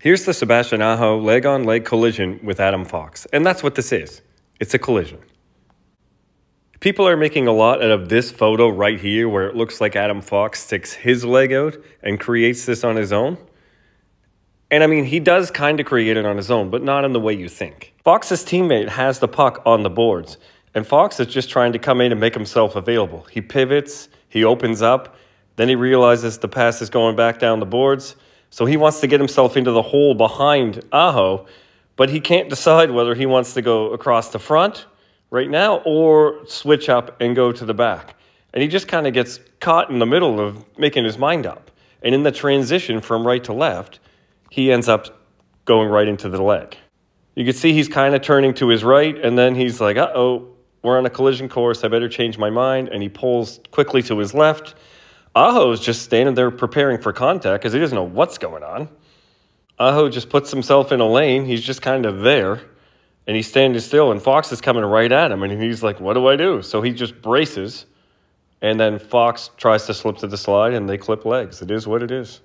Here's the Sebastian Aho leg on leg collision with Adam Fox, and that's what this is. It's a collision. People are making a lot out of this photo right here where it looks like Adam Fox sticks his leg out and creates this on his own. And I mean, he does kind of create it on his own, but not in the way you think. Fox's teammate has the puck on the boards, and Fox is just trying to come in and make himself available. He pivots, he opens up, then he realizes the pass is going back down the boards, so he wants to get himself into the hole behind Aho, but he can't decide whether he wants to go across the front right now or switch up and go to the back. And he just kind of gets caught in the middle of making his mind up. And in the transition from right to left, he ends up going right into the leg. You can see he's kind of turning to his right, and then he's like, uh oh, we're on a collision course. I better change my mind. And he pulls quickly to his left. Aho is just standing there preparing for contact because he doesn't know what's going on. Aho just puts himself in a lane. He's just kind of there and he's standing still, and Fox is coming right at him. And he's like, What do I do? So he just braces. And then Fox tries to slip to the slide, and they clip legs. It is what it is.